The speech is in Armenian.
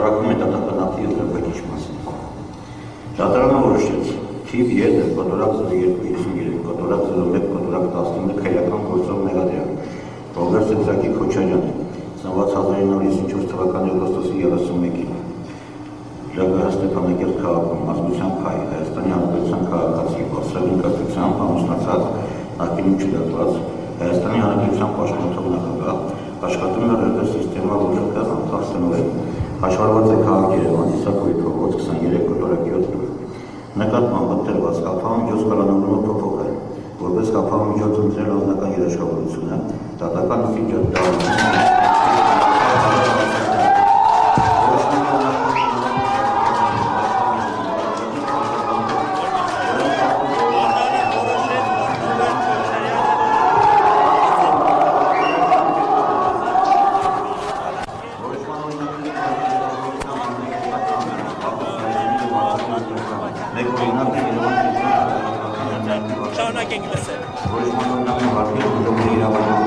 Հրապարակում է դատականատի եզրափակիչ մասին։ Դատարանը որոշեց. Թիվ 3 կոտորակ 0253 կոտորակ 01 կոտորակ 19 քայլական գործով մեղադրել Ռոբերտ Սերգեյի Քոչարյանը ծնված 1954 թվականի օգոստոսի 31-ին ԼԳՀ Ստեփանակերտ քաղաքում ազգության հայ Հայաստանի Հանրապետության քաղաքացի Վասիլ Կասկածյան ամուսնացած ակինի չդատված Հայաստանի Հանրապետության պաշտպանող նախագահ աշխատում է ռեդեր սիստեմա ոլորտը հաշվառված է քաղաք Երևանի Իսակոյի փողոց 23 կոտորակի 7 նկատմամբ ընտրված կապահամիջոց կալանավորումը փոփոխել որպես կապահամիջոց ընտրել անձնական երաշխավորությունը դատական ֆիջը դառնում Մեկ օրինակ Շարունակենք լսել։ Որոշմանով նա հարկեր ուժով իրավարության